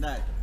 Да.